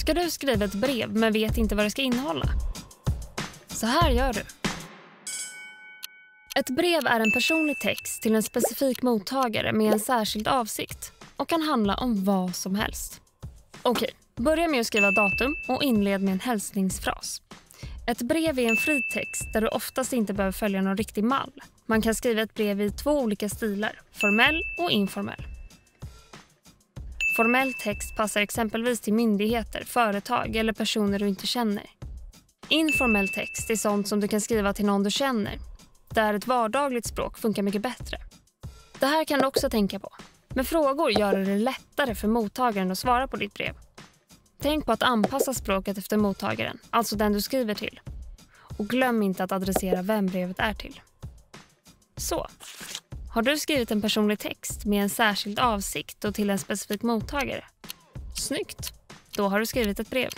Ska du skriva ett brev men vet inte vad det ska innehålla? Så här gör du. Ett brev är en personlig text till en specifik mottagare med en särskild avsikt och kan handla om vad som helst. Okej, börja med att skriva datum och inled med en hälsningsfras. Ett brev är en fri text där du oftast inte behöver följa någon riktig mall. Man kan skriva ett brev i två olika stilar, formell och informell. Formell text passar exempelvis till myndigheter, företag eller personer du inte känner. Informell text är sånt som du kan skriva till någon du känner, där ett vardagligt språk funkar mycket bättre. Det här kan du också tänka på. Med frågor gör det lättare för mottagaren att svara på ditt brev. Tänk på att anpassa språket efter mottagaren, alltså den du skriver till. Och glöm inte att adressera vem brevet är till. Så, har du skrivit en personlig text med en särskild avsikt och till en specifik mottagare? Snyggt! Då har du skrivit ett brev.